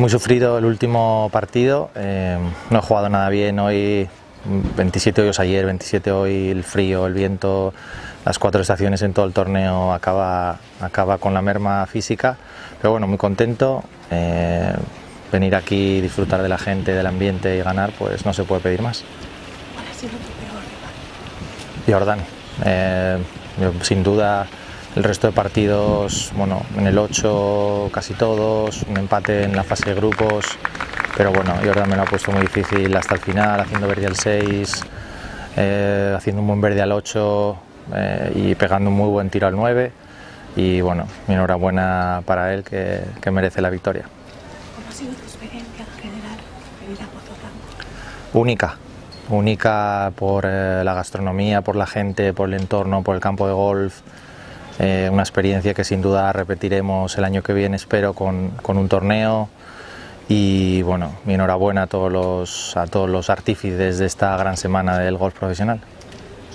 Muy sufrido el último partido, eh, no he jugado nada bien hoy, 27 hoyos ayer, 27 hoy, el frío, el viento, las cuatro estaciones en todo el torneo acaba, acaba con la merma física, pero bueno, muy contento, eh, venir aquí, disfrutar de la gente, del ambiente y ganar, pues no se puede pedir más. ¿Cuál ha sido tu peor rival? Jordan, eh, sin duda el resto de partidos, bueno, en el 8 casi todos, un empate en la fase de grupos, pero bueno, Jordan me lo ha puesto muy difícil hasta el final, haciendo verde al 6, eh, haciendo un buen verde al 8 eh, y pegando un muy buen tiro al 9 y bueno, mi enhorabuena para él que, que merece la victoria. ¿Cómo ha sido tu experiencia en general venir a Pozoblanco? Única, única por eh, la gastronomía, por la gente, por el entorno, por el campo de golf. Eh, una experiencia que sin duda repetiremos el año que viene, espero, con, con un torneo. Y bueno, mi enhorabuena a todos, los, a todos los artífices de esta gran semana del golf profesional.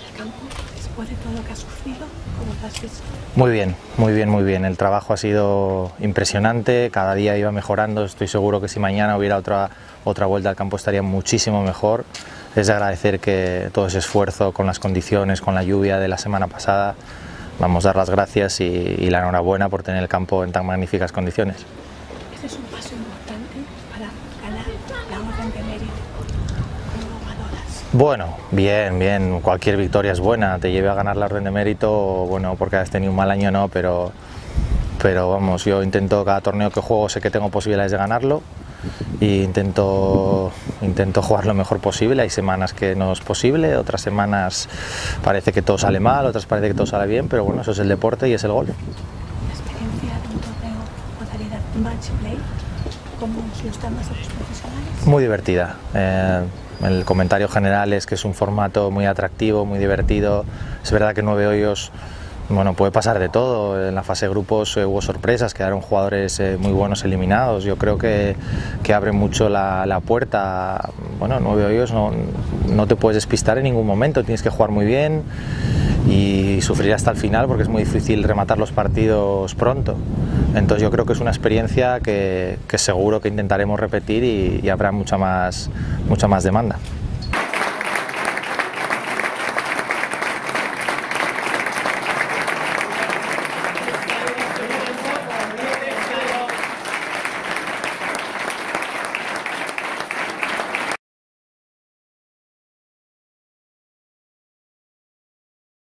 El campo, después de todo lo que has sufrido, ¿cómo te has visto? Muy bien, muy bien, muy bien. El trabajo ha sido impresionante, cada día iba mejorando. Estoy seguro que si mañana hubiera otra, otra vuelta al campo estaría muchísimo mejor. Es de agradecer que todo ese esfuerzo con las condiciones, con la lluvia de la semana pasada, vamos a dar las gracias y, y la enhorabuena por tener el campo en tan magníficas condiciones. Este es un paso importante para ganar la orden de mérito. ¿Cómo lo valoras? Bueno, bien, bien. Cualquier victoria es buena. Te lleve a ganar la orden de mérito, bueno, porque has tenido un mal año, no, pero, pero vamos, yo intento cada torneo que juego sé que tengo posibilidades de ganarlo y intento, intento jugar lo mejor posible. Hay semanas que no es posible, otras semanas parece que todo sale mal, otras parece que todo sale bien, pero bueno, eso es el deporte y es el golf. La experiencia de un torneo modalidad match play, ¿cómo lo están más los profesionales? Muy divertida. Eh, el comentario general es que es un formato muy atractivo, muy divertido. Es verdad que nueve hoyos, bueno, puede pasar de todo. En la fase de grupos eh, hubo sorpresas, quedaron jugadores eh, muy buenos eliminados. Yo creo que, que abre mucho la, la puerta. Bueno, nueve hoyos no, no te puedes despistar en ningún momento, tienes que jugar muy bien y sufrir hasta el final porque es muy difícil rematar los partidos pronto. Entonces yo creo que es una experiencia que, que seguro que intentaremos repetir y, y habrá mucha más, mucha más demanda.